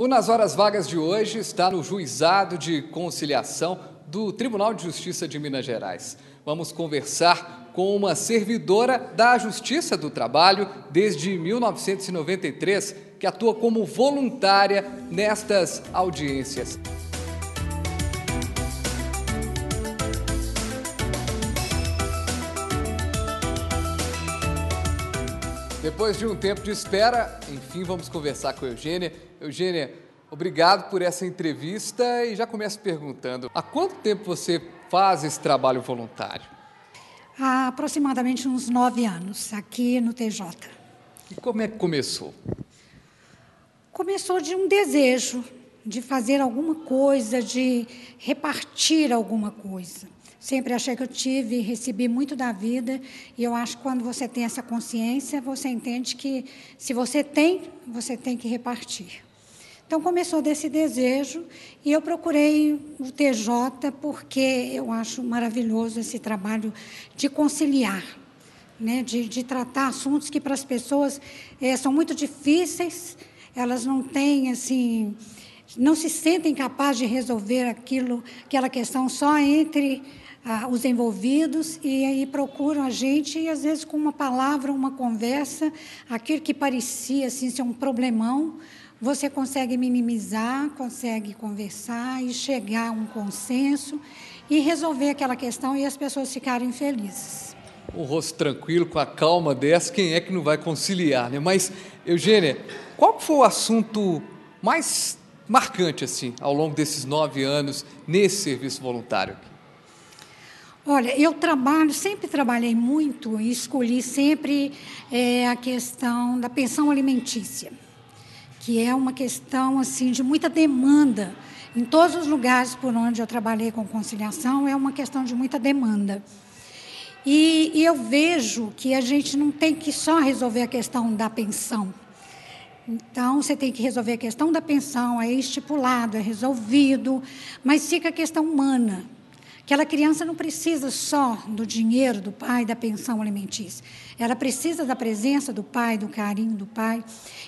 O Nas Horas Vagas de hoje está no Juizado de Conciliação do Tribunal de Justiça de Minas Gerais. Vamos conversar com uma servidora da Justiça do Trabalho desde 1993, que atua como voluntária nestas audiências. Depois de um tempo de espera, enfim, vamos conversar com a Eugênia. Eugênia, obrigado por essa entrevista e já começo perguntando: há quanto tempo você faz esse trabalho voluntário? Há aproximadamente uns nove anos, aqui no TJ. E como é que começou? Começou de um desejo de fazer alguma coisa, de repartir alguma coisa. Sempre achei que eu tive recebi muito da vida, e eu acho que quando você tem essa consciência, você entende que se você tem, você tem que repartir. Então começou desse desejo e eu procurei o TJ porque eu acho maravilhoso esse trabalho de conciliar, né, de, de tratar assuntos que para as pessoas é, são muito difíceis, elas não têm assim, não se sentem capazes de resolver aquilo, aquela questão só entre ah, os envolvidos e aí procuram a gente e às vezes com uma palavra, uma conversa, aquilo que parecia assim ser um problemão, você consegue minimizar, consegue conversar e chegar a um consenso e resolver aquela questão e as pessoas ficarem felizes. Um rosto tranquilo, com a calma dessa, quem é que não vai conciliar, né? Mas, Eugênia, qual foi o assunto mais marcante, assim, ao longo desses nove anos nesse serviço voluntário? Olha, eu trabalho, sempre trabalhei muito e escolhi sempre é, a questão da pensão alimentícia, que é uma questão assim de muita demanda. Em todos os lugares por onde eu trabalhei com conciliação, é uma questão de muita demanda. E, e eu vejo que a gente não tem que só resolver a questão da pensão. Então, você tem que resolver a questão da pensão, é estipulado, é resolvido, mas fica a questão humana Aquela criança não precisa só do dinheiro do pai, da pensão alimentícia. Ela precisa da presença do pai, do carinho do pai.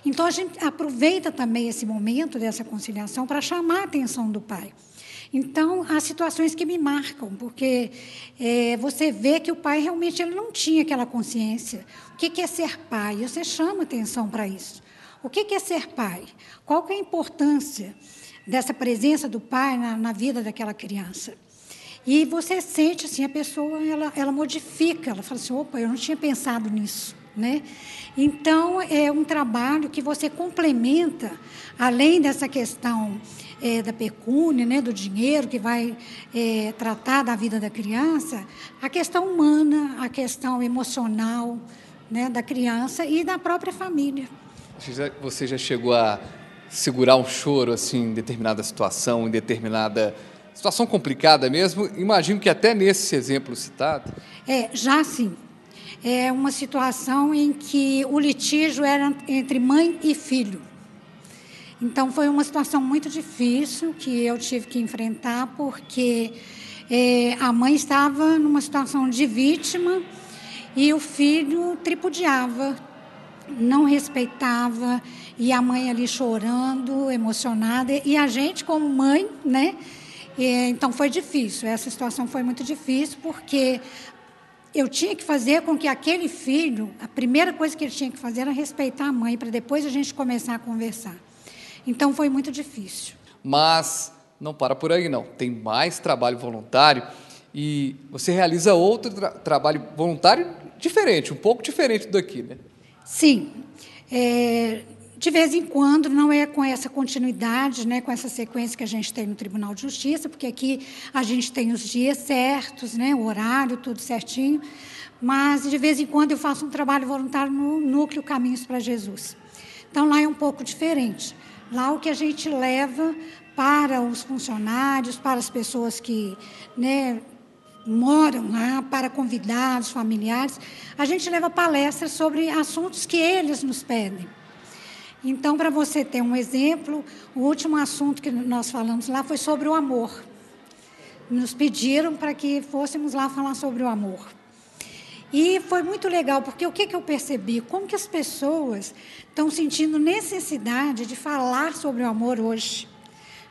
Então, a gente aproveita também esse momento dessa conciliação para chamar a atenção do pai. Então, há situações que me marcam, porque é, você vê que o pai realmente ele não tinha aquela consciência. O que é ser pai? Você chama atenção para isso. O que é ser pai? Qual é a importância dessa presença do pai na, na vida daquela criança? E você sente assim, a pessoa ela, ela modifica, ela fala assim, opa, eu não tinha pensado nisso. Né? Então, é um trabalho que você complementa, além dessa questão é, da pecúnia, né, do dinheiro, que vai é, tratar da vida da criança, a questão humana, a questão emocional né, da criança e da própria família. Você já chegou a segurar um choro assim, em determinada situação, em determinada Situação complicada mesmo, imagino que até nesse exemplo citado. É, já sim. É uma situação em que o litígio era entre mãe e filho. Então foi uma situação muito difícil que eu tive que enfrentar, porque é, a mãe estava numa situação de vítima e o filho tripudiava, não respeitava, e a mãe ali chorando, emocionada, e a gente, como mãe, né? Então foi difícil, essa situação foi muito difícil, porque eu tinha que fazer com que aquele filho, a primeira coisa que ele tinha que fazer era respeitar a mãe, para depois a gente começar a conversar. Então foi muito difícil. Mas não para por aí, não. Tem mais trabalho voluntário e você realiza outro tra trabalho voluntário diferente, um pouco diferente daqui, né? Sim. É, de vez em quando, não é com essa continuidade, né, com essa sequência que a gente tem no Tribunal de Justiça, porque aqui a gente tem os dias certos, né, o horário, tudo certinho, mas de vez em quando eu faço um trabalho voluntário no Núcleo Caminhos para Jesus. Então lá é um pouco diferente. Lá o que a gente leva para os funcionários, para as pessoas que né, moram lá, para convidados, familiares, a gente leva palestras sobre assuntos que eles nos pedem. Então, para você ter um exemplo, o último assunto que nós falamos lá foi sobre o amor. Nos pediram para que fôssemos lá falar sobre o amor. E foi muito legal, porque o que, que eu percebi? Como que as pessoas estão sentindo necessidade de falar sobre o amor hoje.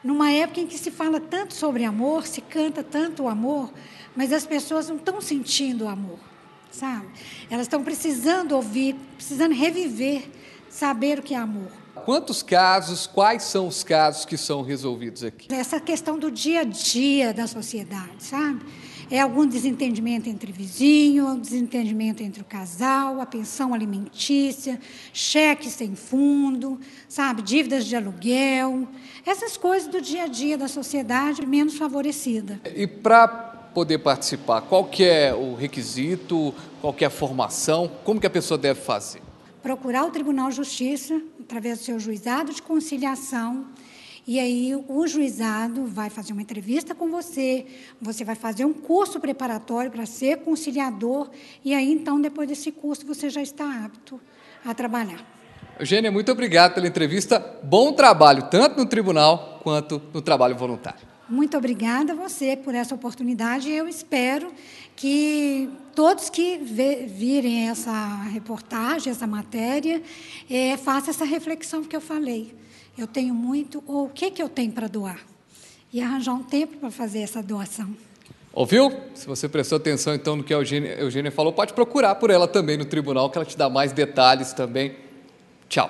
Numa época em que se fala tanto sobre amor, se canta tanto o amor, mas as pessoas não estão sentindo o amor, sabe? Elas estão precisando ouvir, precisando reviver, saber o que é amor. Quantos casos, quais são os casos que são resolvidos aqui? Essa questão do dia a dia da sociedade, sabe? É algum desentendimento entre vizinho, desentendimento entre o casal, a pensão alimentícia, cheque sem fundo, sabe, dívidas de aluguel, essas coisas do dia a dia da sociedade menos favorecida. E para poder participar, qual que é o requisito, qual que é a formação, como que a pessoa deve fazer? Procurar o Tribunal de Justiça através do seu juizado de conciliação e aí o juizado vai fazer uma entrevista com você, você vai fazer um curso preparatório para ser conciliador, e aí então, depois desse curso, você já está apto a trabalhar. Eugênia, muito obrigado pela entrevista. Bom trabalho, tanto no tribunal quanto no trabalho voluntário. Muito obrigada a você por essa oportunidade. Eu espero que todos que virem essa reportagem, essa matéria, é, façam essa reflexão que eu falei eu tenho muito, ou o que, que eu tenho para doar? E arranjar um tempo para fazer essa doação. Ouviu? Se você prestou atenção então no que a Eugênia, a Eugênia falou, pode procurar por ela também no tribunal, que ela te dá mais detalhes também. Tchau.